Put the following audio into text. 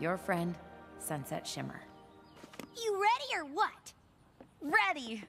Your friend, Sunset Shimmer. You ready or what? Ready!